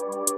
you